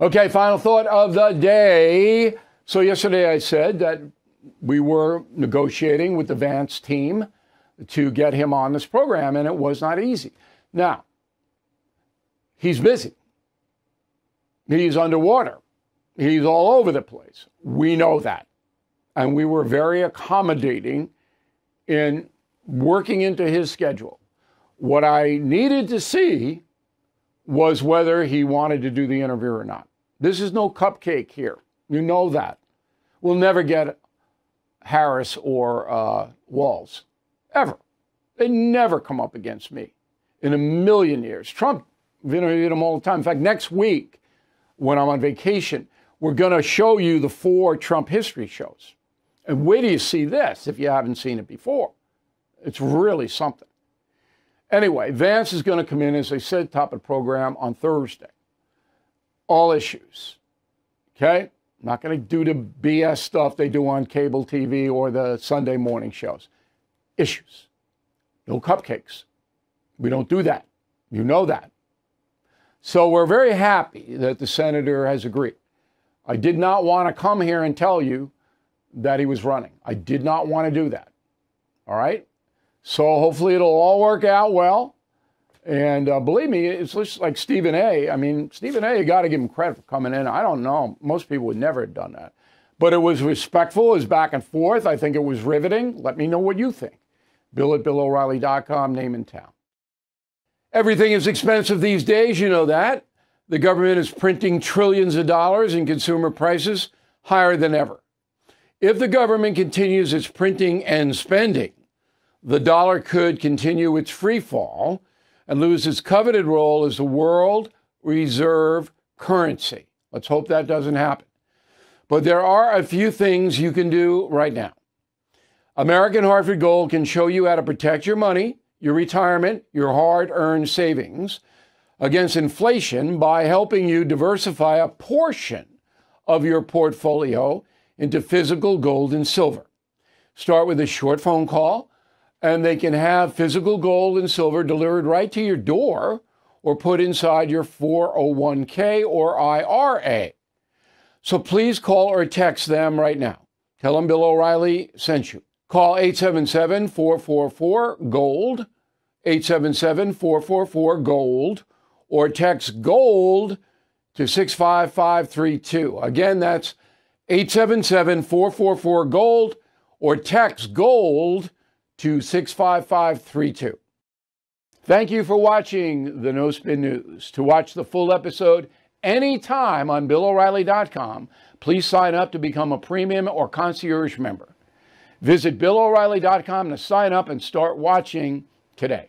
Okay, final thought of the day. So, yesterday I said that we were negotiating with the Vance team to get him on this program, and it was not easy. Now, he's busy, he's underwater, he's all over the place. We know that. And we were very accommodating in working into his schedule. What I needed to see was whether he wanted to do the interview or not. This is no cupcake here. You know that. We'll never get Harris or uh, Walz, ever. They never come up against me in a million years. Trump interviewed them all the time. In fact, next week, when I'm on vacation, we're going to show you the four Trump history shows. And wait do you see this if you haven't seen it before. It's really something. Anyway, Vance is going to come in, as I said, top of the program on Thursday. All issues. Okay? Not going to do the BS stuff they do on cable TV or the Sunday morning shows. Issues. No cupcakes. We don't do that. You know that. So we're very happy that the senator has agreed. I did not want to come here and tell you that he was running. I did not want to do that. All right? So hopefully it'll all work out well. And uh, believe me, it's just like Stephen A. I mean, Stephen A. You got to give him credit for coming in. I don't know. Most people would never have done that. But it was respectful. It was back and forth. I think it was riveting. Let me know what you think. Bill at BillO'Reilly.com, name in town. Everything is expensive these days. You know that. The government is printing trillions of dollars and consumer prices higher than ever. If the government continues its printing and spending, the dollar could continue its free fall and lose its coveted role as the world reserve currency. Let's hope that doesn't happen. But there are a few things you can do right now. American Hartford Gold can show you how to protect your money, your retirement, your hard earned savings against inflation by helping you diversify a portion of your portfolio into physical gold and silver. Start with a short phone call and they can have physical gold and silver delivered right to your door or put inside your 401k or IRA. So please call or text them right now. Tell them Bill O'Reilly sent you. Call 877 444 GOLD, 877 444 GOLD, or text GOLD to 65532. Again, that's 877 444 GOLD, or text GOLD to 65532. Thank you for watching the No Spin News. To watch the full episode anytime on BillO'Reilly.com, please sign up to become a premium or concierge member. Visit BillO'Reilly.com to sign up and start watching today.